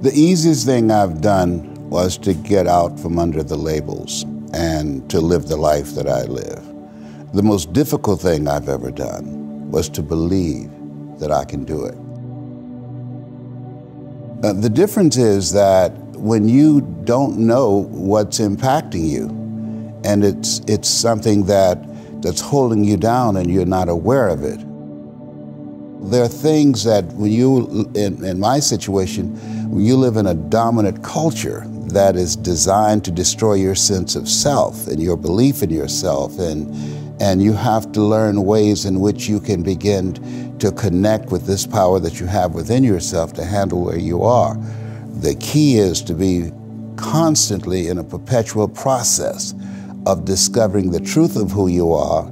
The easiest thing I've done was to get out from under the labels and to live the life that I live. The most difficult thing I've ever done was to believe that I can do it. Uh, the difference is that when you don't know what's impacting you, and it's, it's something that, that's holding you down and you're not aware of it, there are things that when you, in, in my situation, you live in a dominant culture that is designed to destroy your sense of self and your belief in yourself, and, and you have to learn ways in which you can begin to connect with this power that you have within yourself to handle where you are. The key is to be constantly in a perpetual process of discovering the truth of who you are